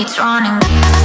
it's running.